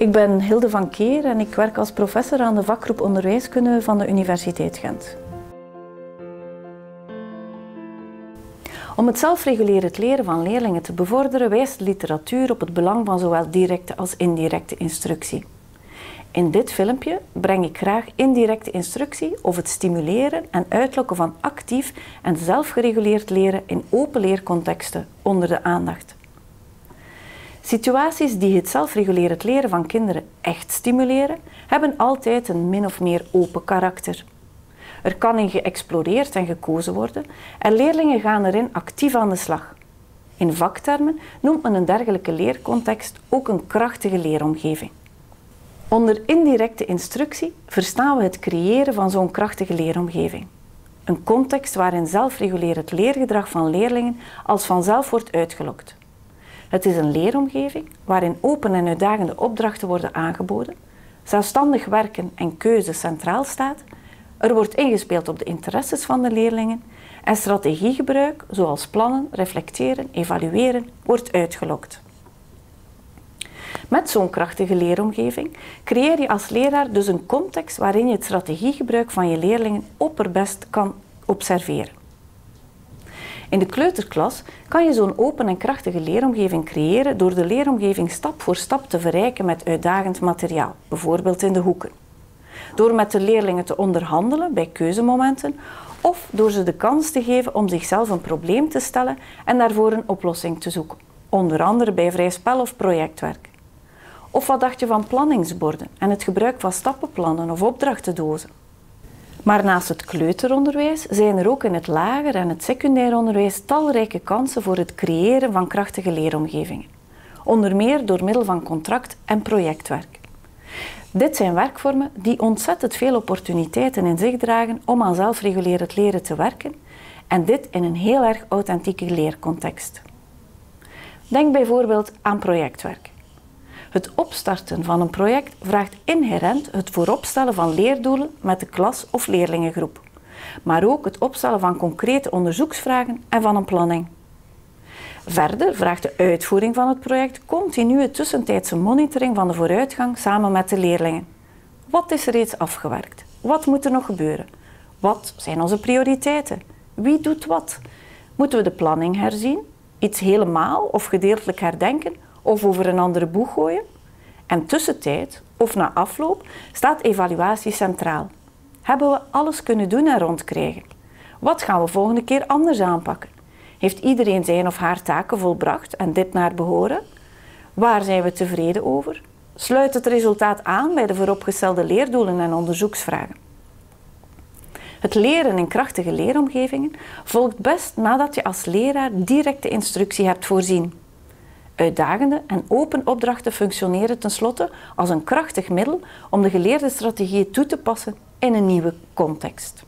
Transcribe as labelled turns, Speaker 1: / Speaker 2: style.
Speaker 1: Ik ben Hilde van Keer en ik werk als professor aan de vakgroep Onderwijskunde van de Universiteit Gent. Om het zelfregulerend leren van leerlingen te bevorderen wijst literatuur op het belang van zowel directe als indirecte instructie. In dit filmpje breng ik graag indirecte instructie of het stimuleren en uitlokken van actief en zelfgereguleerd leren in open leercontexten onder de aandacht. Situaties die het zelfregulerend leren van kinderen echt stimuleren, hebben altijd een min of meer open karakter. Er kan in geëxploreerd en gekozen worden en leerlingen gaan erin actief aan de slag. In vaktermen noemt men een dergelijke leercontext ook een krachtige leeromgeving. Onder indirecte instructie verstaan we het creëren van zo'n krachtige leeromgeving. Een context waarin zelfregulerend leergedrag van leerlingen als vanzelf wordt uitgelokt. Het is een leeromgeving waarin open en uitdagende opdrachten worden aangeboden, zelfstandig werken en keuze centraal staat, er wordt ingespeeld op de interesses van de leerlingen en strategiegebruik, zoals plannen, reflecteren, evalueren, wordt uitgelokt. Met zo'n krachtige leeromgeving creëer je als leraar dus een context waarin je het strategiegebruik van je leerlingen opperbest kan observeren. In de kleuterklas kan je zo'n open en krachtige leeromgeving creëren door de leeromgeving stap voor stap te verrijken met uitdagend materiaal, bijvoorbeeld in de hoeken. Door met de leerlingen te onderhandelen bij keuzemomenten of door ze de kans te geven om zichzelf een probleem te stellen en daarvoor een oplossing te zoeken, onder andere bij vrij spel of projectwerk. Of wat dacht je van planningsborden en het gebruik van stappenplannen of opdrachtendozen? Maar naast het kleuteronderwijs zijn er ook in het lager en het secundair onderwijs talrijke kansen voor het creëren van krachtige leeromgevingen. Onder meer door middel van contract- en projectwerk. Dit zijn werkvormen die ontzettend veel opportuniteiten in zich dragen om aan zelfregulerend leren te werken en dit in een heel erg authentieke leercontext. Denk bijvoorbeeld aan projectwerk. Het opstarten van een project vraagt inherent het vooropstellen van leerdoelen met de klas of leerlingengroep, maar ook het opstellen van concrete onderzoeksvragen en van een planning. Verder vraagt de uitvoering van het project continue tussentijdse monitoring van de vooruitgang samen met de leerlingen. Wat is er reeds afgewerkt? Wat moet er nog gebeuren? Wat zijn onze prioriteiten? Wie doet wat? Moeten we de planning herzien? Iets helemaal of gedeeltelijk herdenken? Of over een andere boeg gooien. En tussentijd, of na afloop, staat evaluatie centraal. Hebben we alles kunnen doen en rondkrijgen? Wat gaan we volgende keer anders aanpakken? Heeft iedereen zijn of haar taken volbracht en dit naar behoren? Waar zijn we tevreden over? Sluit het resultaat aan bij de vooropgestelde leerdoelen en onderzoeksvragen? Het leren in krachtige leeromgevingen volgt best nadat je als leraar directe instructie hebt voorzien. Uitdagende en open opdrachten functioneren tenslotte als een krachtig middel om de geleerde strategieën toe te passen in een nieuwe context.